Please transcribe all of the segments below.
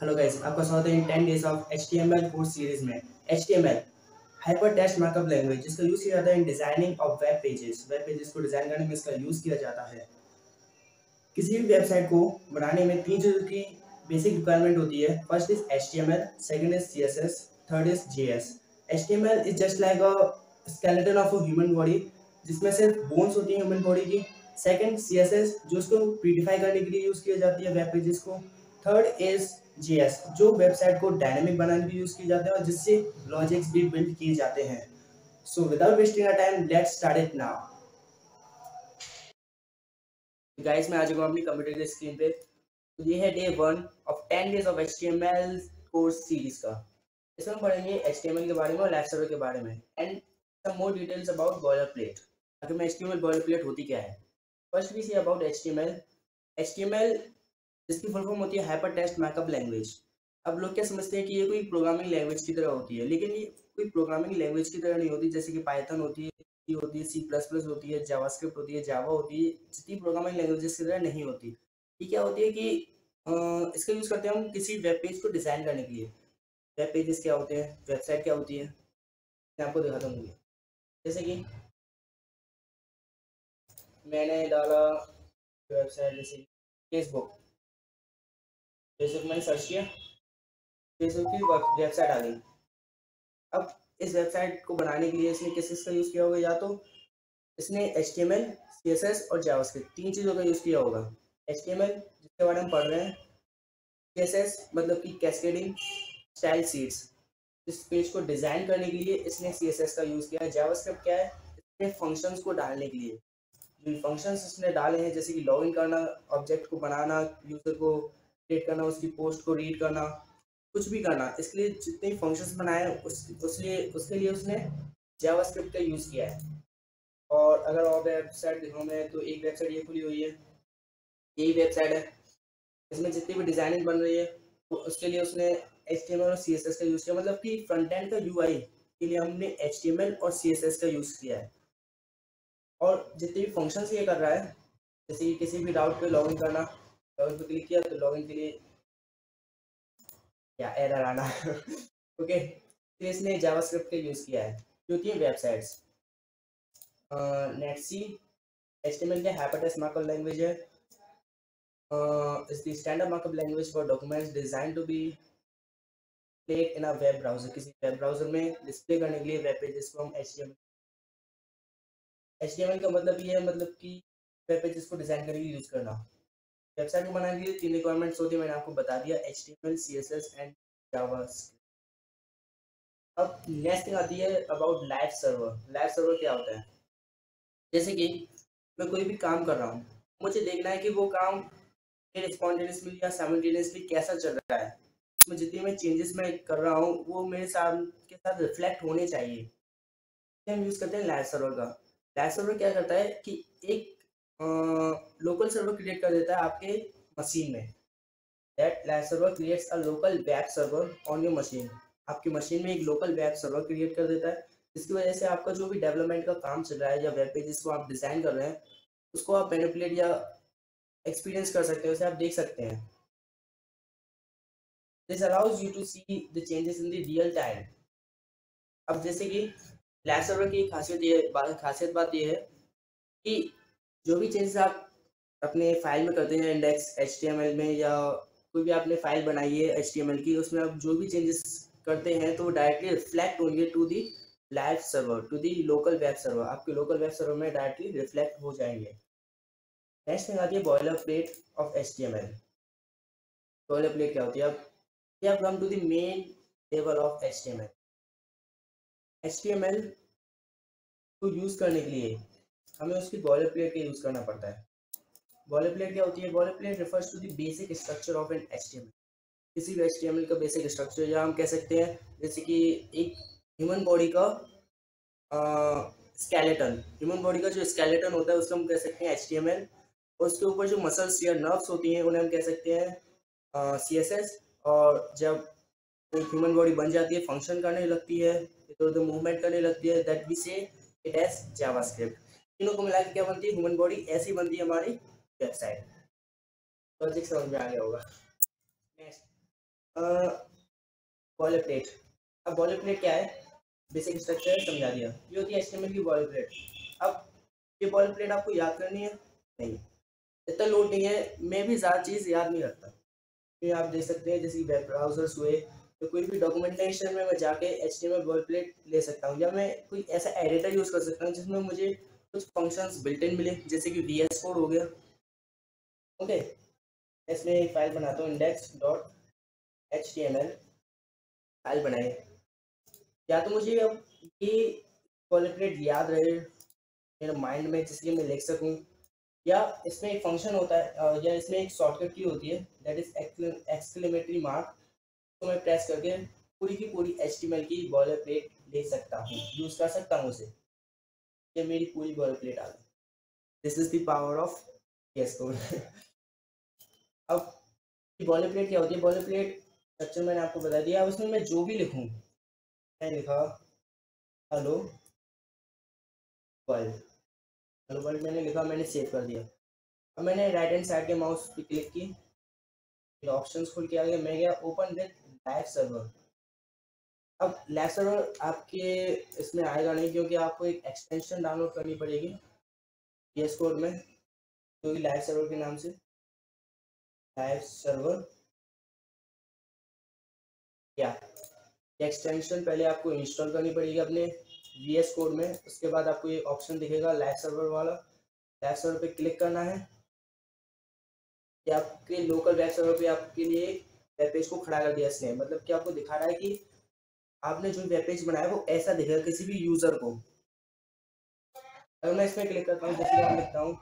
Hello guys आपका स्वागत है इन 10 days of HTML course series में। HTML hypertext markup language जिसका यूज़ किया जाता है in designing of web pages web pages को डिज़ाइन करने में इसका यूज़ किया जाता है। किसी भी वेबसाइट को बनाने में तीन चीज़ों की बेसिक रिक्वायरमेंट होती है। First is H T M L second is C S S third is J S H T M L is just like a skeleton of a human body जिसमें सिर्फ़ बोन्स होती है human body की। Second C S CSS जो उसको प्रीडिफाई करने के लिए यूज़ किया जाती है वेब पेजेस को। थर्ड इज़ जीएस जो वेबसाइट को डायनेमिक बनाने के लिए यूज़ किए जाते हैं और जिससे लॉजिक्स भी बिल्ड किए जाते हैं। So without wasting a time let's start it now guys मैं आज अपनी कंप्यूटर की स्क्रीन पे। तो ये है day one of ten days of HTML course series का। इसमें हम पढ़ेंगे एचटीएमएल के बारे में और लाइफ सर्वर के बारे में। And some more details about boilerplate आखिर में एचटीएमएल बॉयलर प्लेट होती क्या है? First we see about HTML HTML जिसकी फुल फॉर्म होती है हाइपर टेक्स्ट मैकअप लैंग्वेज अब लोग क्या समझते हैं कि ये कोई प्रोग्रामिंग लैंग्वेज की तरह होती है? लेकिन ये कोई प्रोग्रामिंग लैंग्वेज की तरह नहीं होती, जैसे कि पाइथन होती है सी होती है सी प्लस प्लस होती है जावास्क्रिप्ट होती है जावा होती है, जितनी प्रोग्रामिंग लैंग्वेजेस की तरह नहीं होती। ये क्या होती है कि इसका यूज़ करते हैं हम किसी वेब पेज को डिज़ाइन करने के लिए। वेब पेजेस क्या होते हैं? वेबसाइट क्या होती है? मैं आपको दिखाता हूँ जैसे कि मैंने डाला वेबसाइट जैसे फेसबुक फेसबुक मैंने सर्च किया फेसबुक की वेबसाइट आ गई। अब इस वेबसाइट को बनाने के लिए इसने किस किस का यूज़ किया होगा? या तो इसने H T M L C S S और जावास्क्रिप्ट तीन चीज़ों का यूज़ किया होगा। एच टी एम एल जिसके बारे में पढ़ रहे हैं सी एस एस मतलब कि कैस्केडिंग स्टाइल सीट्स इस पेज को डिज़ाइन करने के लिए इसने सी एस एस का यूज़ किया है। जावास्क्रिप्ट क्या है? इसने फ़ंक्शंस को डालने के लिए। जो फ़ंक्शंस इसने डाले हैं, जैसे कि लॉगिन करना ऑब्जेक्ट को बनाना यूज़र को क्रिएट करना, उसकी पोस्ट को रीड करना, कुछ भी करना। इसके लिए जितने फ़ंक्शंस बनाए, उस उसलिए उसके लिए उसने जावास्क्रिप्ट का यूज़ किया है। और अगर और वेबसाइट दिखाऊँ मैं तो एक वेबसाइट ये खुली हुई है। यही वेबसाइट है। इसमें जितनी भी डिज़ाइनिंग बन रही है तो उसके लिए उसने एचटीएमएल और सीएसएस का यूज़ किया। मतलब कि फ्रंट एंड का यूआई के लिए हमने एचटीएमएल और सीएसएस का यूज़ किया है। और जितने भी फ़ंक्शन ये कर रहा है, जैसे कि किसी भी डाउट पे लॉगिन करना लॉगिन पे क्लिक किया तो लॉगिन के लिए क्या एरर आना? ओके तो इसने जावास्क्रिप्ट का यूज़ किया है। जो कि websites net C H T के हाइपरटेक्स्ट मार्कअप लैंग्वेज है। Is the standard markup language for documents design to be plate in a web browser किसी वेब ब्राउज़र में डिस्प्ले करने के लिए वेब पेजेस को हम एच टी एम का मतलब ये है मतलब कि वेब पेजेस को डिज़ाइन करने के लिए यूज़ करना। वेबसाइट को बनाने के लिए तीन रिक्वायरमेंट्स होती है, मैंने आपको बता दिया H T M L C S S and अब नेक्स्ट थिंग आती है about live server live server क्या होता है? जैसे कि मैं कोई भी काम कर रहा हूँ, मुझे देखना है कि वो काम रिस्पॉन्टेनियसली या साइमल्टेनियसली कैसा चल रहा है। उसमें जितनी मैं चेंजेस मैं कर रहा हूँ, वो मेरे साथ, के साथ रिफ्लेक्ट होने चाहिए। हम यूज़ करते हैं लाइव सर्वर का। लाइव सर्वर क्या करता है कि एक लोकल सर्वर क्रिएट कर देता है आपके मशीन में। That live server creates a local web server on your machine आपकी मशीन में एक लोकल वेब सर्वर क्रिएट कर देता है। जिसकी वजह से आपका जो भी डेवलपमेंट का काम चल रहा है या वेब पेजेस को आप डिज़ाइन कर रहे हैं, उसको आप मैनिपुलेट या एक्सपीरियंस कर सकते हो, उसे आप देख सकते हैं। This allows you to see the changes in the real time अब जैसे कि लैब सर्वर की खासियत ये, खासियत बात ये है कि जो भी चेंजेस आप अपने फ़ाइल में करते हैं इंडेक्स एचटीएमएल में या कोई भी आपने फ़ाइल बनाई है एचटीएमएल की, उसमें आप जो भी चेंजेस करते हैं तो डायरेक्टली रिफ्लेक्ट होंगे to the live server to the local web server आपके लोकल वेब सर्वर में डायरेक्टली रिफ्लेक्ट हो जाएँगे। नेक्स्ट में आती है boilerplate of H T M L boilerplate क्या होती है? अब, ये come to the main level of H T M L H T M L को यूज़ करने के लिए हमें उसकी बॉयलर प्लेट का यूज़ करना पड़ता है। बॉयलर प्लेट क्या होती है? Boiler plate refers to the basic structure of an H किसी भी एच का बेसिक स्ट्रक्चर या हम कह सकते हैं, जैसे कि एक ह्यूमन बॉडी का स्केलेटन ह्यूमन बॉडी का जो स्केलेटन होता है, उसको हम कह सकते हैं एच और उसके ऊपर जो मसल्स या नर्व्स होती हैं, उन्हें हम कह सकते हैं सी एस एस और जब एक ह्यूमन बॉडी बन जाती है फ़ंक्शन करने लगती है इधर उधर मूवमेंट करने लगती है that we say it as JavaScript तीनों को मिला के क्या बनती है? ह्यूमन बॉडी ऐसी बनती है हमारी वेबसाइट लॉजिक समझ में आ गया होगा। नेक्स्ट बॉलर प्लेट अब बॉलर प्लेट क्या है? बेसिक स्ट्रक्चर समझा दिया। ये होती है एच की बॉलर प्लेट अब ये बॉलर प्लेट आपको याद करनी है? नहीं। इतना लोड नहीं है। मैं भी ज़्यादा चीज़ याद नहीं रखता। ये आप देख सकते हैं, जैसे वेब ब्राउजर्स हुए तो कोई भी डॉक्यूमेंटेशन में मैं जाके एच डी बॉल प्लेट ले सकता हूँ, या मैं कोई ऐसा एडिटर यूज़ कर सकता हूँ जिसमें मुझे कुछ फ़ंक्शंस बिल्ट इन मिले, जैसे कि वी एस कोड हो गया। ओके इसमें एक फ़ाइल बनाता हूँ index dot H T M L file बनाए या तो मुझे अब ये बॉल याद रहे, मेरे माइंड में जिसलिए मैं लिख सकूँ। या इसमें एक फ़ंक्शन होता है या इसमें एक शॉर्टकट की होती है दैट इज़ एक्सक्लेमेटरी मार्क तो मैं प्रेस करके पूरी की पूरी HTML की बॉलर प्लेट ले सकता हूँ यूज़ कर सकता हूँ उसे। ये मेरी पूरी बॉलर प्लेट आ गई। This is the power of VS code अब बॉलर प्लेट क्या होती है? बॉलर प्लेट स्ट्रक्चर मैंने आपको बता दिया, अब उसमें मैं जो भी लिखूँ मैं लिखा? हेलो वर्ल्ड हेलो वर्ल्ड मैंने लिखा, मैंने सेव कर दिया। अब मैंने राइट हैंड साइड के माउस पे क्लिक की। फिर ऑप्शंस खुल के आ गया मैं गया ओपन विद लाइव सर्वर अब सर्वर आपके इसमें आएगा नहीं क्योंकि आपको एक एक्सटेंशन डाउनलोड करनी पड़ेगी एस कोड में, क्योंकि लाइव सर्वर के नाम से। लाइव सर्वर क्या एक्सटेंशन पहले आपको इंस्टॉल करनी पड़ेगी अपने वी एस कोड में, उसके बाद आपको ये ऑप्शन दिखेगा लाइव सर्वर वाला। लाइव सर्वर पे क्लिक करना है। कि आपके लोकल वेब सर्वर पे आपके लिए वेब पेज को खड़ा कर दिया इसने। मतलब कि आपको दिखा रहा है कि आपने जो वेब पेज बनाया, वो ऐसा दिखेगा किसी भी यूज़र को। अगर मैं इसमें क्लिक करता हूँ, जैसे मैं लिखता हूँ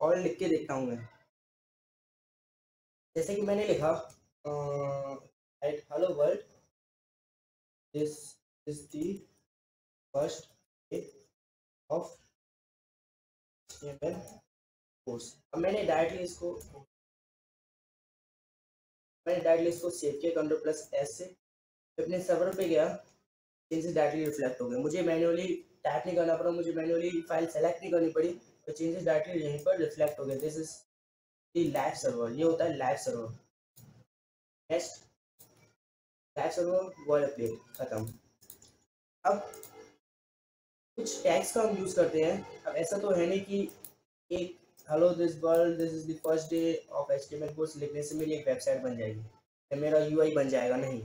और लिख के देखता हूँ मैं। जैसे कि मैंने लिखा hello world the first day of HTML course अब मैंने डायरेक्टली इसको मैंने डायरेक्टली इसको सेव किया कंट्रोल प्लस एस से। अपने सर्वर पे गया चेंजेस डायरेक्टली रिफ्लेक्ट हो गए मुझे मैनुअली टाइप नहीं करना पड़ा, मुझे मैनुअली फ़ाइल सेलेक्ट नहीं करनी पड़ी तो चेंजेस डायरेक्टली यहीं पर रिफ्लेक्ट हो गए this is the live server ये होता है live server next that's server wall plate खत्म। अब कुछ टैग्स का हम यूज़ करते हैं। अब ऐसा तो है नहीं कि एक hello this world this is the first day of H course लिखने से मेरी एक वेबसाइट बन जाएगी। या मेरा यूआई बन जाएगा नहीं।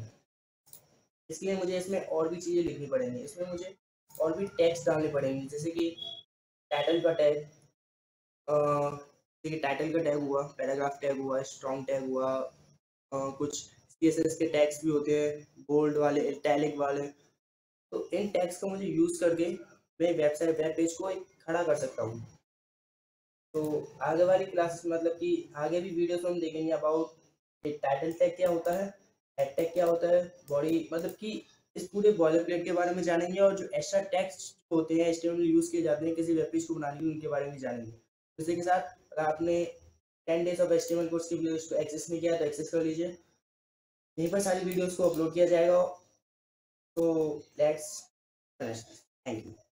इसलिए मुझे इसमें और भी चीज़ें लिखनी पड़ेंगी। इसमें मुझे और भी टैग्स डालने पड़ेंगे। जैसे कि टाइटल का टैग जैसे कि टाइटल का टैग हुआ पैराग्राफ टैग हुआ स्ट्रॉन्ग टैग हुआ आ, कुछ सी के टैग्स भी होते हैं बोल्ड वाले इटैलिक वाले। तो इन टैग्स का मुझे यूज़ करके मैं वेबसाइट वेब पेज को खड़ा कर सकता हूँ। तो आगे वाली क्लासेस मतलब कि आगे भी वीडियोस हम देखेंगे अबाउट टाइटल टैग क्या होता है हेड टैग क्या होता है बॉडी मतलब कि इस पूरे बॉलर प्लेट के बारे में जानेंगे और जो एक्स्ट्रा टैक्स होते हैं एच यूज़ किए जाते हैं, किसी वेब पेज को बनाने के उनके बारे में जानेंगे। इसी के साथ अगर आपने ten days of H course की वीडियो को एक्सेस नहीं किया तो एक्सेस कर लीजिए। यहीं पर सारी वीडियोस को अपलोड किया जाएगा। तो लेट्स थैंक यू